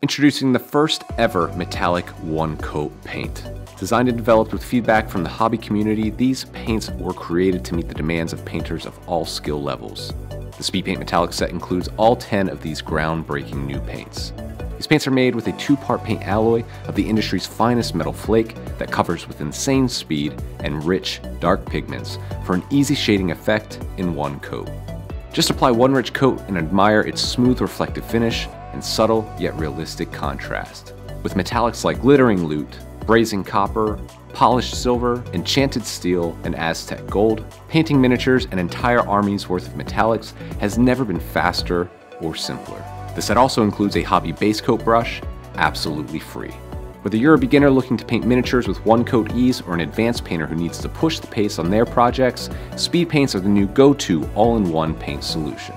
Introducing the first ever metallic one coat paint. Designed and developed with feedback from the hobby community, these paints were created to meet the demands of painters of all skill levels. The Speedpaint Metallic set includes all 10 of these groundbreaking new paints. These paints are made with a two-part paint alloy of the industry's finest metal flake that covers with insane speed and rich, dark pigments for an easy shading effect in one coat. Just apply one rich coat and admire its smooth reflective finish and subtle yet realistic contrast. With metallics like glittering loot, brazen copper, polished silver, enchanted steel, and Aztec gold, painting miniatures and entire armies worth of metallics has never been faster or simpler. The set also includes a hobby base coat brush, absolutely free. Whether you're a beginner looking to paint miniatures with one coat ease or an advanced painter who needs to push the pace on their projects, Speedpaints are the new go-to all-in-one paint solution.